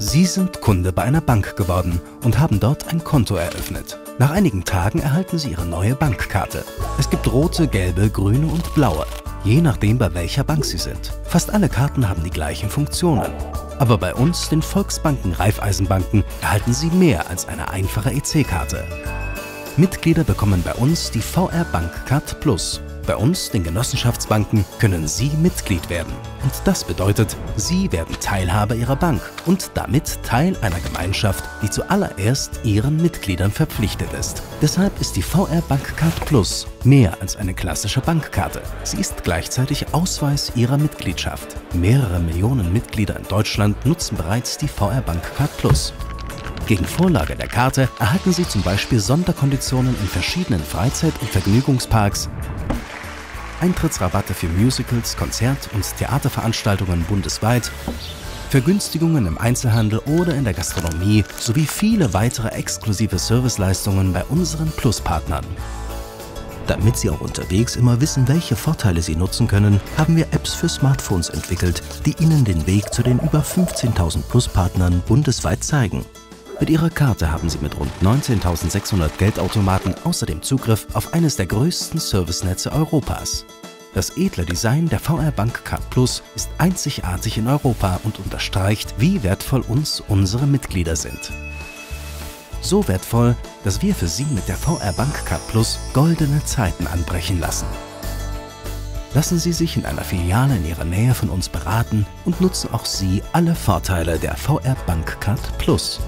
Sie sind Kunde bei einer Bank geworden und haben dort ein Konto eröffnet. Nach einigen Tagen erhalten Sie Ihre neue Bankkarte. Es gibt rote, gelbe, grüne und blaue, je nachdem bei welcher Bank Sie sind. Fast alle Karten haben die gleichen Funktionen. Aber bei uns, den Volksbanken Raiffeisenbanken, erhalten Sie mehr als eine einfache EC-Karte. Mitglieder bekommen bei uns die VR Bankcard Plus bei uns, den Genossenschaftsbanken, können Sie Mitglied werden. Und das bedeutet, Sie werden Teilhaber Ihrer Bank und damit Teil einer Gemeinschaft, die zuallererst Ihren Mitgliedern verpflichtet ist. Deshalb ist die VR Bankcard Plus mehr als eine klassische Bankkarte. Sie ist gleichzeitig Ausweis Ihrer Mitgliedschaft. Mehrere Millionen Mitglieder in Deutschland nutzen bereits die VR Bankcard Plus. Gegen Vorlage der Karte erhalten Sie zum Beispiel Sonderkonditionen in verschiedenen Freizeit- und Vergnügungsparks, Eintrittsrabatte für Musicals, Konzert- und Theaterveranstaltungen bundesweit, Vergünstigungen im Einzelhandel oder in der Gastronomie sowie viele weitere exklusive Serviceleistungen bei unseren Pluspartnern. Damit Sie auch unterwegs immer wissen, welche Vorteile Sie nutzen können, haben wir Apps für Smartphones entwickelt, die Ihnen den Weg zu den über 15.000 Pluspartnern bundesweit zeigen. Mit Ihrer Karte haben Sie mit rund 19.600 Geldautomaten außerdem Zugriff auf eines der größten Servicenetze Europas. Das edle Design der VR Bank Card Plus ist einzigartig in Europa und unterstreicht, wie wertvoll uns unsere Mitglieder sind. So wertvoll, dass wir für Sie mit der VR Bank Card Plus goldene Zeiten anbrechen lassen. Lassen Sie sich in einer Filiale in Ihrer Nähe von uns beraten und nutzen auch Sie alle Vorteile der VR Bank Card Plus.